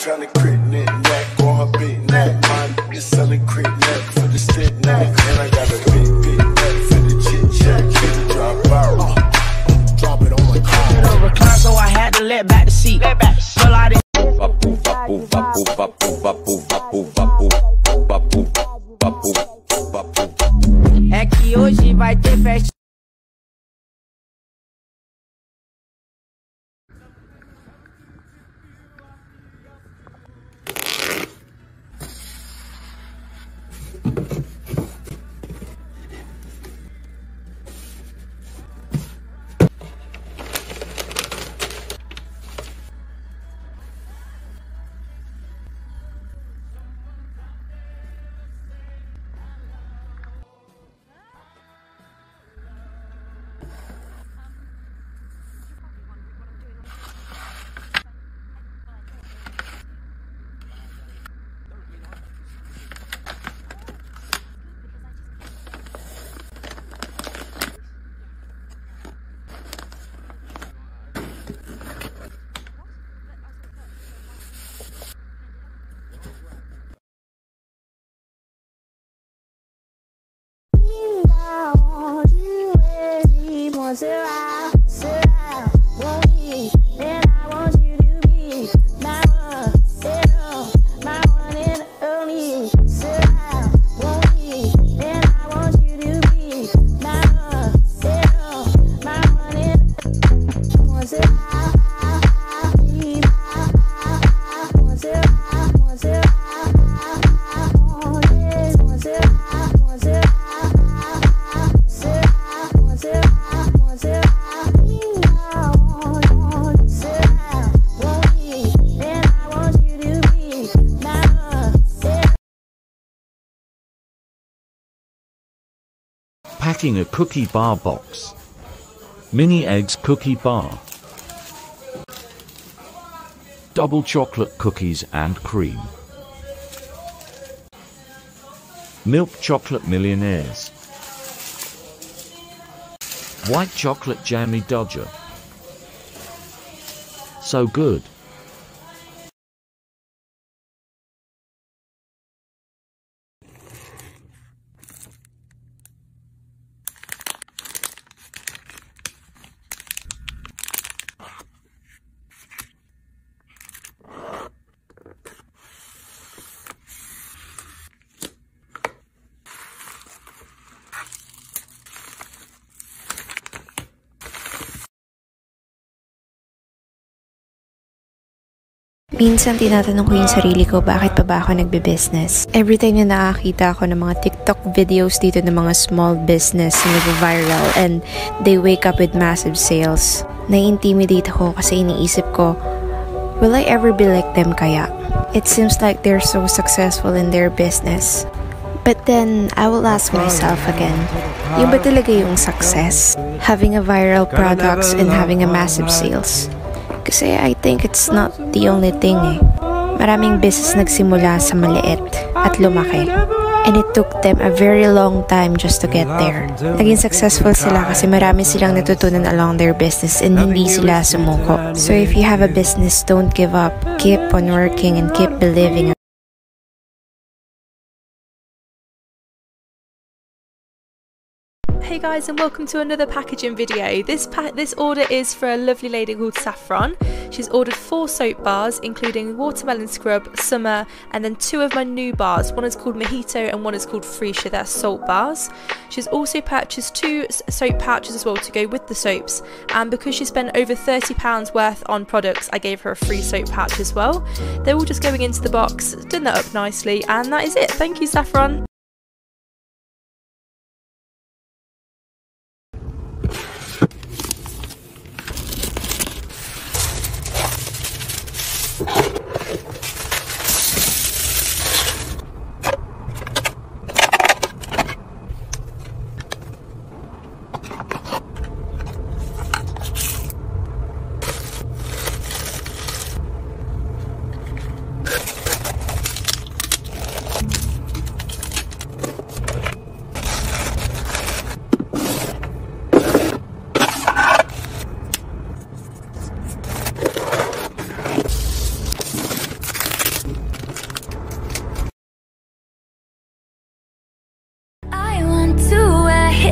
tryna crit neck on her big neck. My nigga selling crit neck for the stick neck. And I got a big, big neck for the chit chat. Get the drop out. Drop it on my car. Recline, so I had to let back the seat. Let back. Pull out it. Vapu, vapu, Packing a cookie bar box. Mini eggs cookie bar. Double chocolate cookies and cream. Milk chocolate millionaires. White chocolate jammy dodger. So good. Minsan tinatanong ko yung sarili ko bakit pa ba ako nagbe-business. Every time na nakakita ako ng mga TikTok videos dito ng mga small business na nag-viral and they wake up with massive sales, nai-intimidate ako kasi iniisip ko, will I ever be like them kaya? It seems like they're so successful in their business. But then, I will ask myself again, yung ba talaga yung success? Having a viral products and having a massive sales? Kasi I think it's not the only thing eh. Maraming business nagsimula sa maliit at lumaki. And it took them a very long time just to get there. Naging successful sila kasi marami silang natutunan along their business and hindi sila sumuko. So if you have a business, don't give up. Keep on working and keep believing. Hey guys and welcome to another packaging video. This this order is for a lovely lady called Saffron. She's ordered four soap bars including watermelon scrub, summer and then two of my new bars. One is called Mojito and one is called Freesia. They're salt bars. She's also purchased two soap pouches as well to go with the soaps and because she spent over £30 worth on products I gave her a free soap pouch as well. They're all just going into the box, done that up nicely and that is it. Thank you Saffron.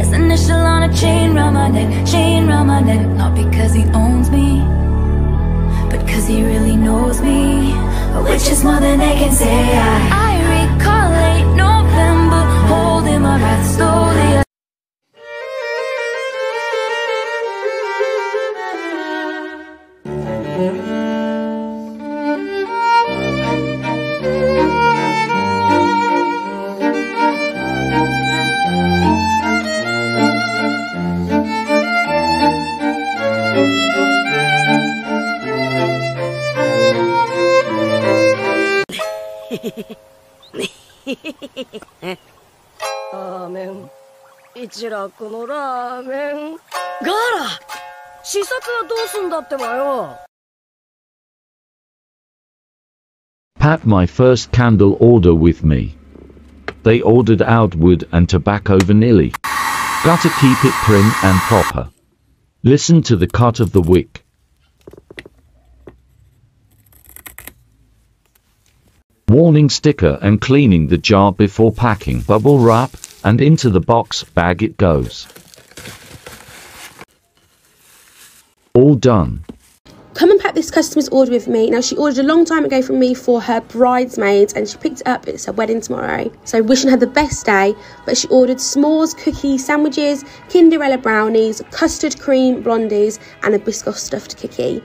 His initial on a chain round my neck, chain round my neck. Not because he owns me, but cause he really knows me. Which is more than they can say. I, I Pat my first candle order with me. They ordered oud wood and tobacco vanilla. Gotta keep it prim and proper. Listen to the cut of the wick. Warning sticker and cleaning the jar before packing bubble wrap and into the box bag it goes. All done. Come and pack this customer's order with me. Now, she ordered a long time ago from me for her bridesmaids and she picked it up. It's her wedding tomorrow. So, wishing her the best day. But she ordered s'mores, cookies, sandwiches, Kinderella brownies, custard cream blondies, and a biscoff stuffed cookie.